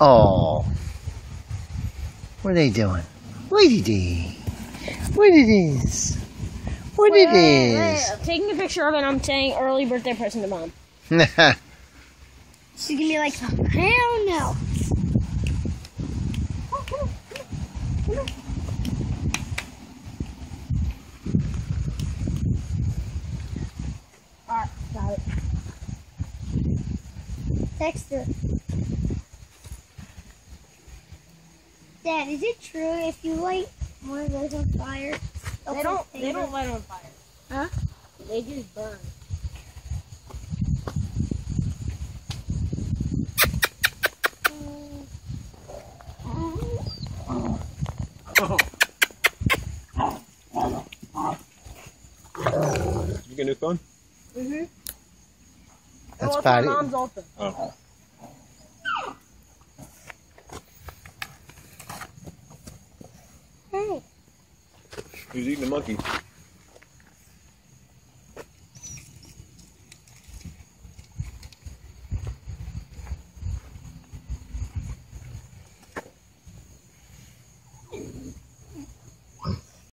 Oh. What are they doing? What it is? What it is? What Wait, it wait, wait. I'm taking a picture of it. I'm saying early birthday present to mom. She's gonna be like, hell no. Alright, got it. Text her. Dad, is it true if you light one of those on fire? They don't. put They don't light on fire. Huh? They just burn. You get a new phone? Mm-hmm. That's my Patty. mom's open. Oh. Who's eating the monkey?